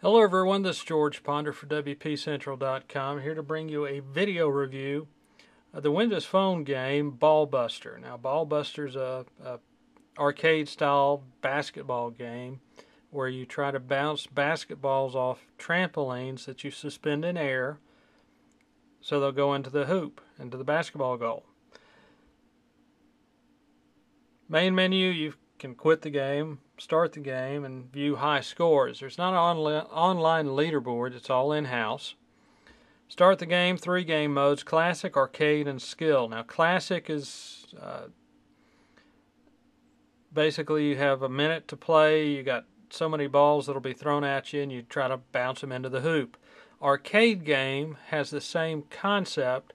Hello everyone, this is George Ponder for WPCentral.com here to bring you a video review of the Windows Phone game Ballbuster. Now Ballbuster is a, a arcade style basketball game where you try to bounce basketballs off trampolines that you suspend in air so they'll go into the hoop, into the basketball goal. Main menu, you can quit the game, start the game, and view high scores. There's not an online leaderboard, it's all in house. Start the game, three game modes classic, arcade, and skill. Now, classic is uh, basically you have a minute to play, you got so many balls that'll be thrown at you, and you try to bounce them into the hoop. Arcade game has the same concept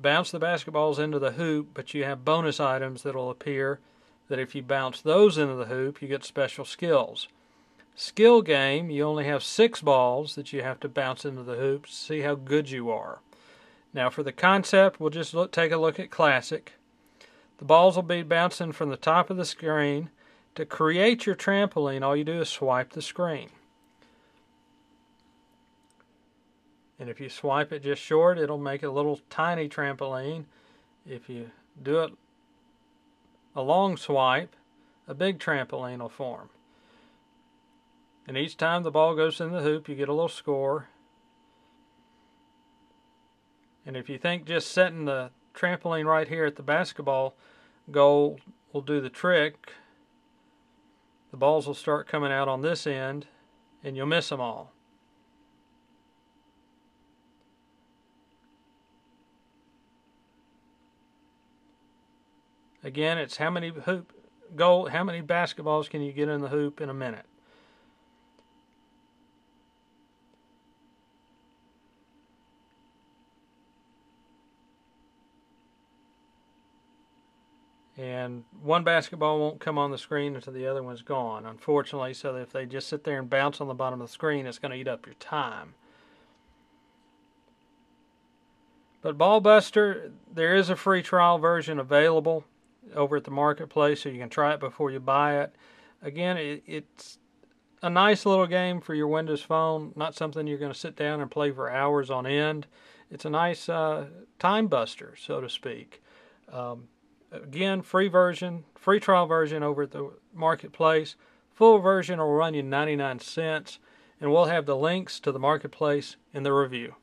bounce the basketballs into the hoop, but you have bonus items that'll appear that if you bounce those into the hoop, you get special skills. Skill game, you only have six balls that you have to bounce into the hoop to see how good you are. Now, for the concept, we'll just look, take a look at Classic. The balls will be bouncing from the top of the screen. To create your trampoline, all you do is swipe the screen. And if you swipe it just short, it'll make a little tiny trampoline. If you do it a long swipe, a big trampoline will form. And each time the ball goes in the hoop, you get a little score. And if you think just setting the trampoline right here at the basketball goal will do the trick, the balls will start coming out on this end and you'll miss them all. Again, it's how many hoop goal, how many basketballs can you get in the hoop in a minute? and one basketball won't come on the screen until the other one's gone, unfortunately. So if they just sit there and bounce on the bottom of the screen, it's going to eat up your time. But Ballbuster, there is a free trial version available over at the marketplace so you can try it before you buy it. Again, it, it's a nice little game for your Windows phone, not something you're going to sit down and play for hours on end. It's a nice uh, time buster, so to speak. Um, again, free version, free trial version over at the marketplace. Full version will run you 99 cents, and we'll have the links to the marketplace in the review.